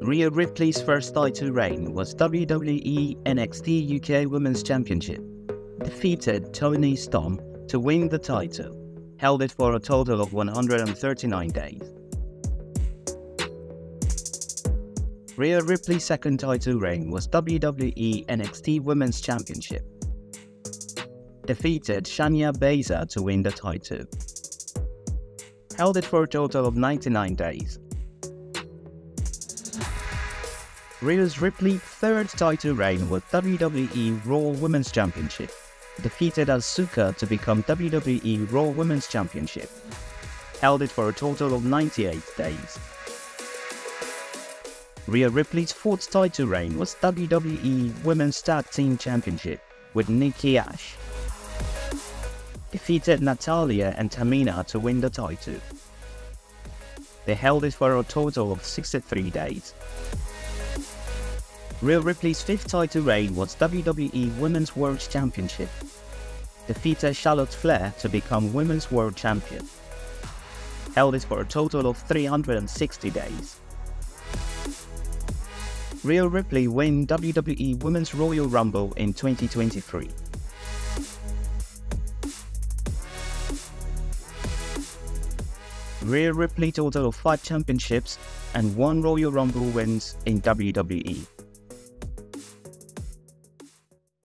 Rhea Ripley's first title reign was WWE NXT UK Women's Championship. Defeated Toni Storm to win the title, held it for a total of 139 days. Rhea Ripley's second title reign was WWE NXT Women's Championship. Defeated Shayna Baszler to win the title. Held it for a total of 99 days. Rhea Ripley's third title reign was WWE Raw Women's Championship. Defeated Asuka to become WWE Raw Women's Championship. Held it for a total of 98 days. Rhea Ripley's fourth title reign was WWE Women's Tag Team Championship with Nikki Ash. Defeated Natalya and Tamina to win the title. They held it for a total of 63 days. Rhea Ripley's fifth title reign was WWE Women's World Championship. Defeated Charlotte Flair to become Women's World Champion. Held it for a total of 360 days. Rhea Ripley win WWE Women's Royal Rumble in 2023. Rhea Ripley total of 5 championships and 1 Royal Rumble wins in WWE.